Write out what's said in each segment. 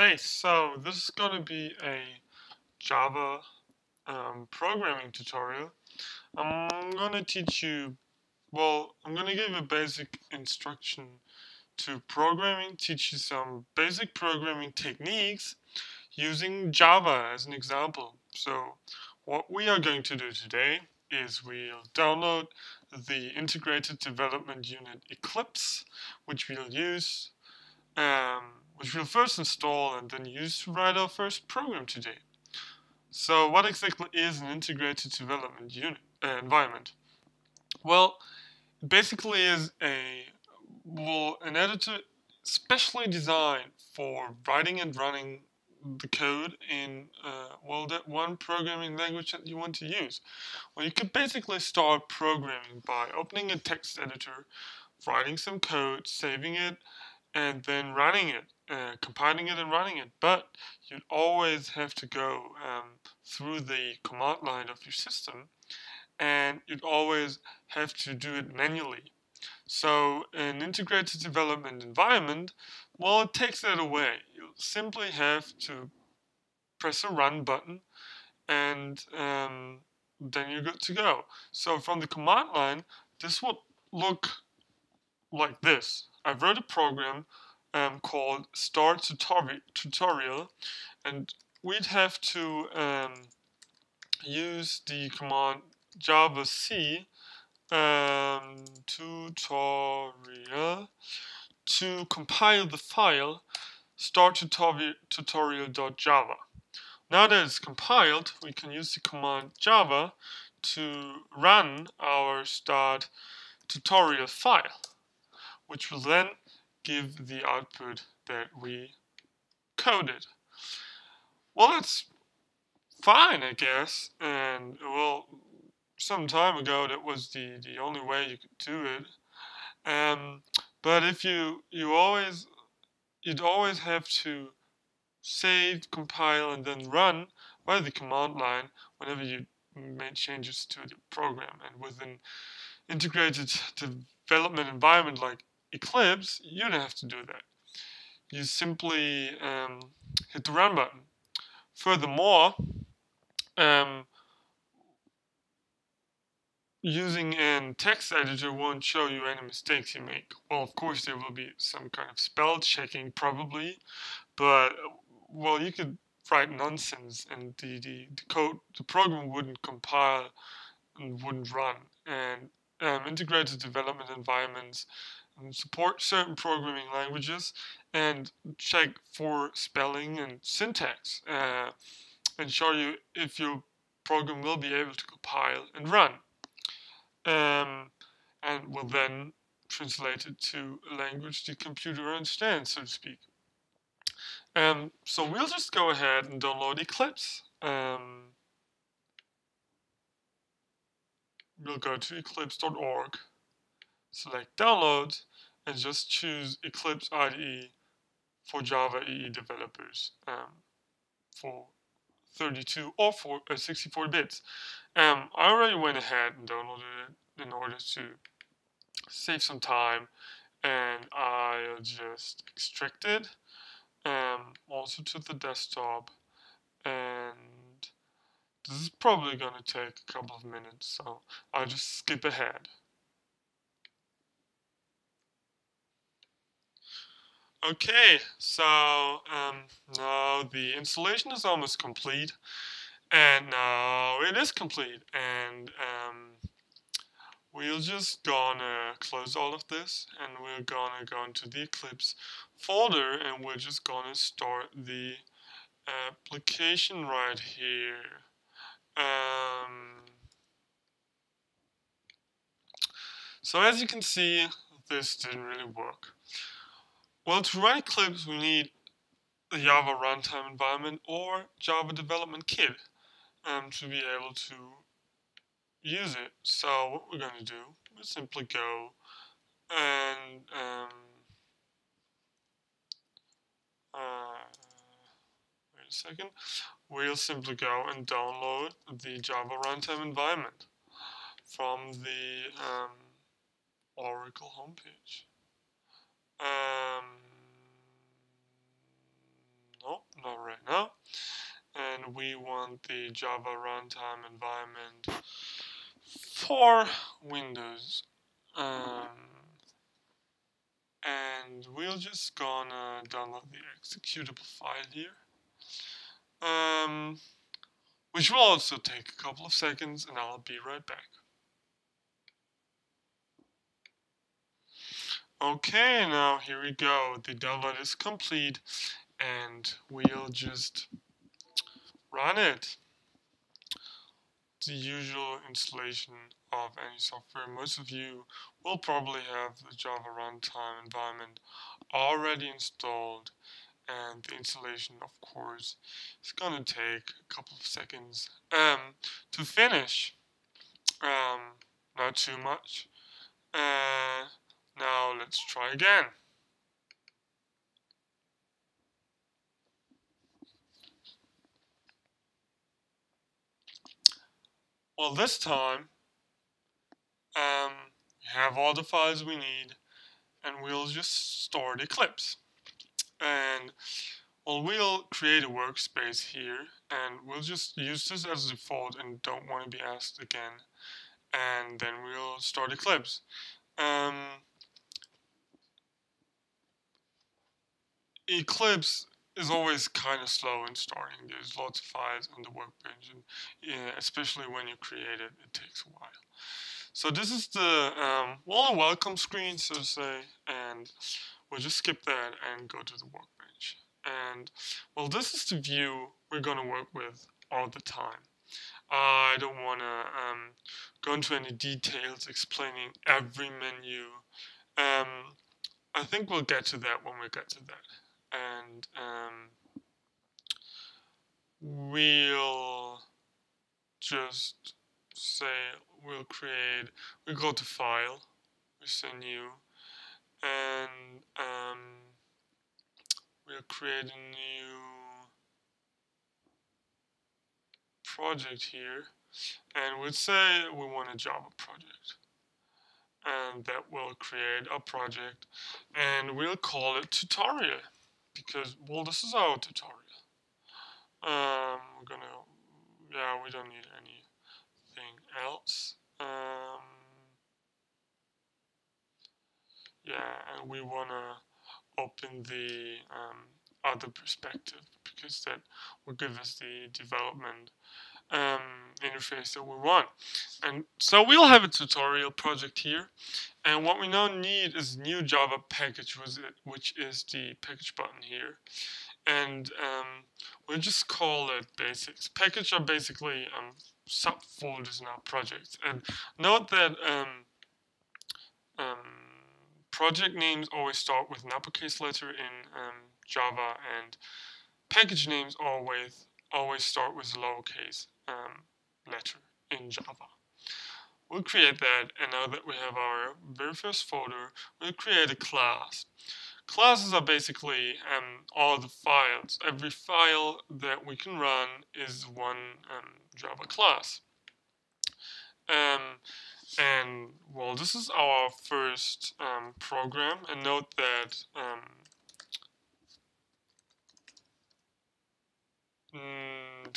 Hey, so this is going to be a Java um, programming tutorial. I'm going to teach you, well, I'm going to give a basic instruction to programming, teach you some basic programming techniques using Java as an example. So what we are going to do today is we'll download the Integrated Development Unit Eclipse, which we'll use um, which we'll first install and then use to write our first program today. So what exactly is an integrated development unit uh, environment? Well, it basically is a well, an editor specially designed for writing and running the code in uh, well that one programming language that you want to use. Well, you could basically start programming by opening a text editor, writing some code, saving it, and then running it, uh, compiling it and running it. But you'd always have to go um, through the command line of your system, and you'd always have to do it manually. So an integrated development environment, well, it takes that away. You simply have to press a run button, and um, then you're good to go. So from the command line, this would look like this. I've wrote a program um, called start tutorial and we'd have to um, use the command java c um, tutorial to compile the file start tutorial.java. Now that it's compiled, we can use the command java to run our start tutorial file which will then give the output that we coded. Well, that's fine, I guess. And, well, some time ago, that was the, the only way you could do it. Um, but if you, you always, you'd always have to save, compile, and then run by the command line whenever you made changes to the program. And with an integrated development environment like Eclipse, you don't have to do that. You simply um, hit the run button. Furthermore, um, using a text editor won't show you any mistakes you make. Well, of course, there will be some kind of spell checking probably, but well, you could write nonsense and the, the, the code, the program wouldn't compile and wouldn't run. And um, integrated development environments support certain programming languages and check for spelling and syntax uh, and show you if your program will be able to compile and run. Um, and will then translate it to a language the computer understands, so to speak. Um, so we'll just go ahead and download Eclipse. Um, we'll go to eclipse.org, select download, and just choose Eclipse IDE for Java EE developers um, for 32 or for, uh, 64 bits. Um, I already went ahead and downloaded it in order to save some time and I just extracted um, also to the desktop and this is probably going to take a couple of minutes so I'll just skip ahead. Okay, so um, now the installation is almost complete, and now it is complete, and um, we're just gonna close all of this, and we're gonna go into the Eclipse folder, and we're just gonna start the application right here. Um, so as you can see, this didn't really work. Well, to write Eclipse, we need the Java runtime environment or Java development kit um, to be able to use it. So what we're going to do, we simply go and um, uh, wait a second. We'll simply go and download the Java runtime environment from the um, Oracle homepage. Um, no, not right now. And we want the Java runtime environment for Windows. Um, and we'll just gonna download the executable file here. Um, which will also take a couple of seconds and I'll be right back. Okay, now here we go. The download is complete and we'll just run it. The usual installation of any software. Most of you will probably have the Java runtime environment already installed and the installation of course is gonna take a couple of seconds um, to finish um, not too much uh, now let's try again. Well this time um, we have all the files we need and we'll just start Eclipse and well we'll create a workspace here and we'll just use this as default and don't want to be asked again. And then we'll start Eclipse um, Eclipse is always kind of slow in starting. There's lots of files on the workbench, and yeah, especially when you create it, it takes a while. So this is the um, welcome screen, so to say, and we'll just skip that and go to the workbench. And well, this is the view we're going to work with all the time. I don't want to um, go into any details explaining every menu. Um, I think we'll get to that when we get to that. And um, we'll just say we'll create, we go to File, we say New, and um, we'll create a new project here and we'll say we want a Java project and that will create a project and we'll call it tutorial because well this is our tutorial. Um, we're gonna yeah we don't need anything else. Um, yeah and we wanna open the um, other perspective because that will give us the development um, interface that we want. And so we'll have a tutorial project here. And what we now need is new Java package, which is the package button here. And um, we'll just call it basics. Package are basically um, subfolders in our project. And note that um, um, project names always start with an uppercase letter in um, Java, and package names always always start with lowercase um, letter in Java. We'll create that, and now that we have our very first folder, we'll create a class. Classes are basically um, all the files. Every file that we can run is one um, Java class. Um, and well, this is our first um, program, and note that um,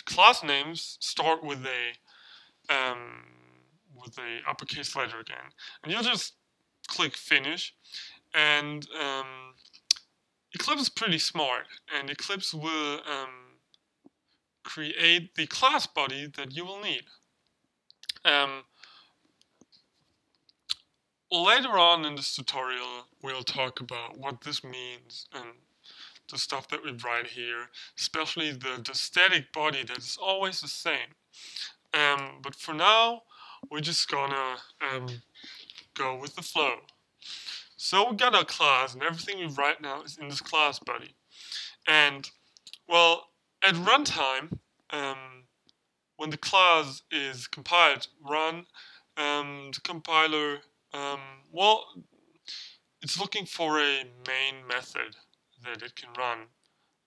class names start with a um, with a uppercase letter again, and you'll just click finish, and um, Eclipse is pretty smart, and Eclipse will um, create the class body that you will need. Um, later on in this tutorial, we'll talk about what this means and the stuff that we write here, especially the, the static body that is always the same. Um, but for now, we're just gonna um, go with the flow. So we got our class, and everything we write now is in this class body. And, well, at runtime, um, when the class is compiled, run, um, the compiler, um, well, it's looking for a main method that it can run.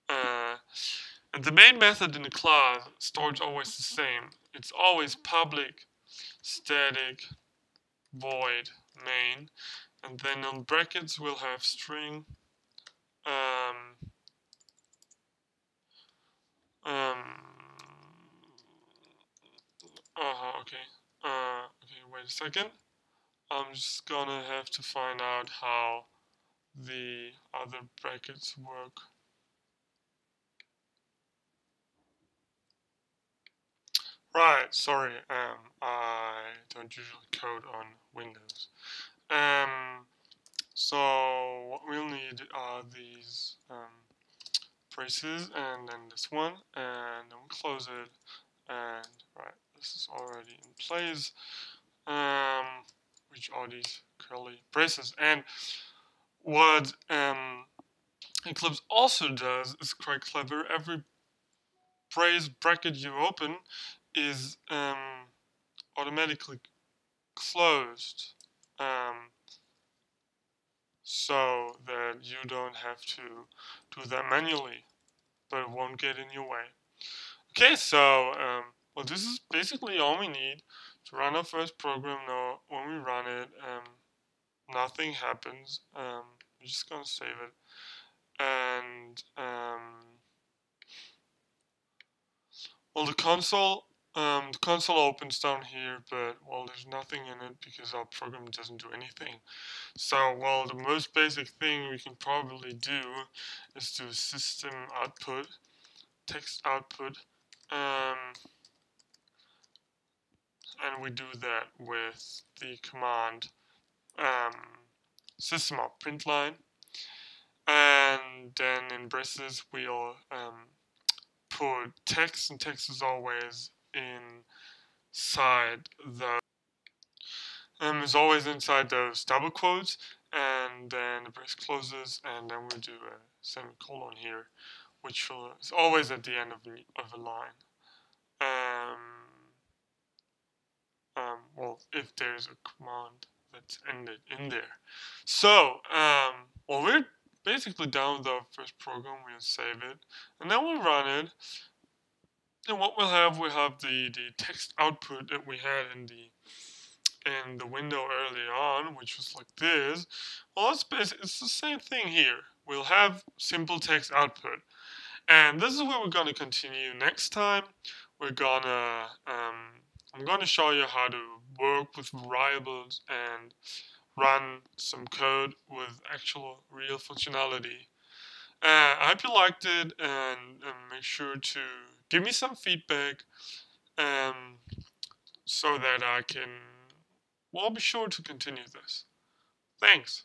Uh, and the main method in the class, storage always the same. It's always public static void main. And then on brackets we'll have string um, um, uh -huh, okay. Uh, okay, wait a second. I'm just gonna have to find out how the other brackets work. Right, sorry, um, I don't usually code on Windows. Um, so what we'll need are these um, braces and then this one, and then we close it, and right, this is already in place, um, which are these curly braces. And what um, Eclipse also does is quite clever. Every brace bracket you open is um, automatically closed um, so that you don't have to do that manually but it won't get in your way okay so um, well this is basically all we need to run our first program now when we run it um, nothing happens um, I'm just gonna save it and um, well the console um, the console opens down here, but well, there's nothing in it because our program doesn't do anything. So, well, the most basic thing we can probably do is do system output, text output, um, and we do that with the command um, system print line. And then in braces, we'll um, put text, and text is always inside the um, is always inside those double quotes. And then the brace closes and then we do a semicolon here which will, is always at the end of, the, of a line. Um, um, well if there's a command that's ended in there so um, well we're basically done with our first program we'll save it and then we'll run it and what we'll have, we have the, the text output that we had in the in the window early on, which was like this. Well, it's basically it's the same thing here. We'll have simple text output, and this is where we're gonna continue next time. We're gonna um, I'm gonna show you how to work with variables and run some code with actual real functionality. Uh, I hope you liked it, and, and make sure to give me some feedback um, so that I can, well, be sure to continue this. Thanks.